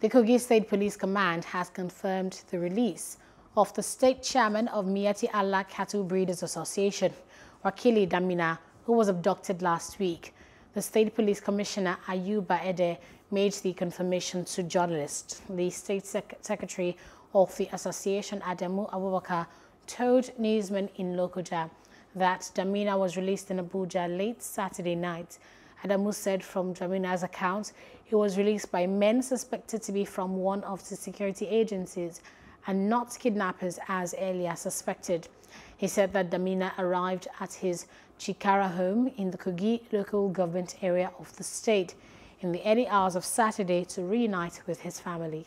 The Kogi State Police Command has confirmed the release of the state chairman of Miyetti Allah Cattle Breeders Association, Wakili Damina, who was abducted last week. The State Police Commissioner Ayuba Ede made the confirmation to journalists. The State Sec Secretary of the association, Adamu Abubakar, told newsmen in Lokoja that Damina was released in Abuja late Saturday night Adamu said from Damina's account, he was released by men suspected to be from one of the security agencies and not kidnappers as earlier suspected. He said that Damina arrived at his Chikara home in the Kogi local government area of the state in the early hours of Saturday to reunite with his family.